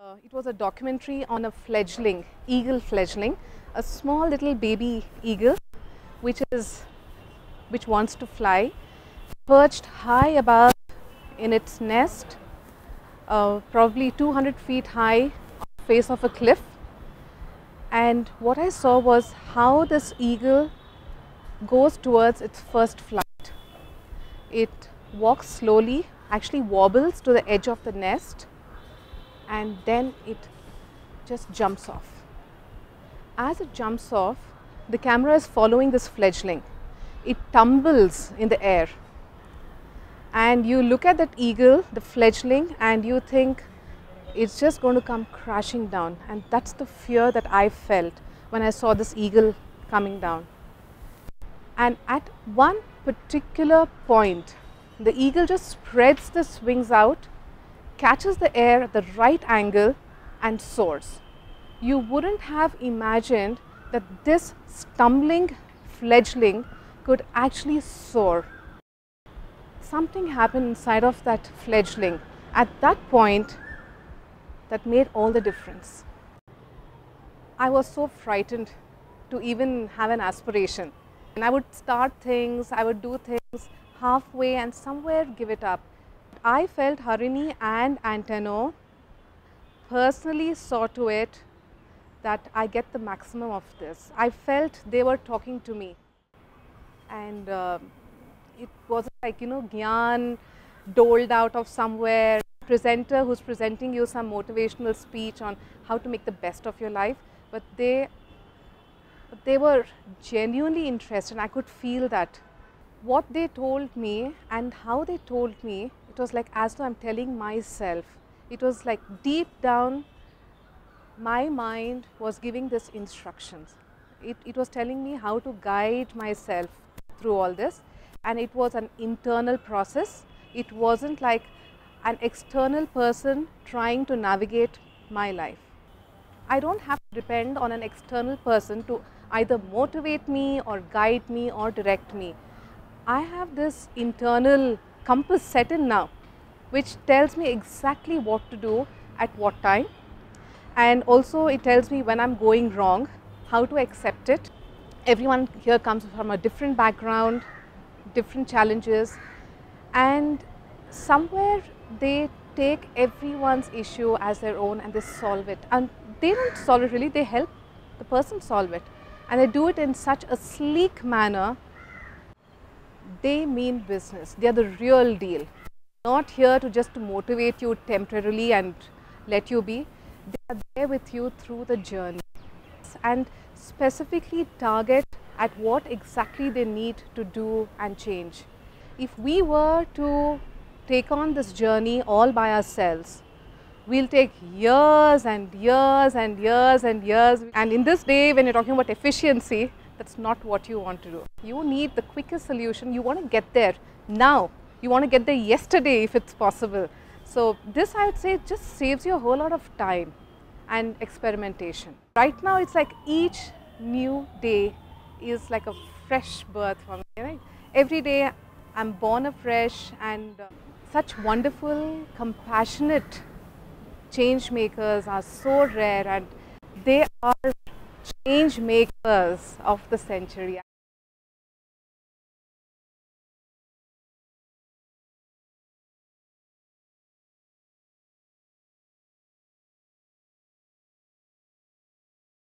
Uh, it was a documentary on a fledgling, eagle fledgling, a small little baby eagle which is which wants to fly, perched high above in its nest, uh, probably 200 feet high on the face of a cliff. And what I saw was how this eagle goes towards its first flight. It walks slowly, actually wobbles to the edge of the nest and then it just jumps off. As it jumps off, the camera is following this fledgling. It tumbles in the air. And you look at that eagle, the fledgling, and you think it's just going to come crashing down. And that's the fear that I felt when I saw this eagle coming down. And at one particular point, the eagle just spreads the wings out catches the air at the right angle and soars. You wouldn't have imagined that this stumbling fledgling could actually soar. Something happened inside of that fledgling at that point that made all the difference. I was so frightened to even have an aspiration. And I would start things, I would do things halfway and somewhere give it up. I felt Harini and Antano personally saw to it that I get the maximum of this. I felt they were talking to me and uh, it wasn't like, you know, Gyan doled out of somewhere, presenter who's presenting you some motivational speech on how to make the best of your life, but they, they were genuinely interested. I could feel that what they told me and how they told me, it was like as though I'm telling myself. It was like deep down, my mind was giving this instructions. It, it was telling me how to guide myself through all this and it was an internal process. It wasn't like an external person trying to navigate my life. I don't have to depend on an external person to either motivate me or guide me or direct me. I have this internal compass set in now which tells me exactly what to do at what time. And also it tells me when I'm going wrong, how to accept it. Everyone here comes from a different background, different challenges. And somewhere they take everyone's issue as their own and they solve it. And they don't solve it really, they help the person solve it. And they do it in such a sleek manner they mean business. They are the real deal. Not here to just motivate you temporarily and let you be. They are there with you through the journey and specifically target at what exactly they need to do and change. If we were to take on this journey all by ourselves, we'll take years and years and years and years. And in this day, when you're talking about efficiency, that's not what you want to do. You need the quickest solution. You want to get there now. You want to get there yesterday if it's possible. So this I would say just saves you a whole lot of time and experimentation. Right now it's like each new day is like a fresh birth for me. Right? Every day I'm born afresh and uh, such wonderful, compassionate change makers are so rare and they are change makers of the century.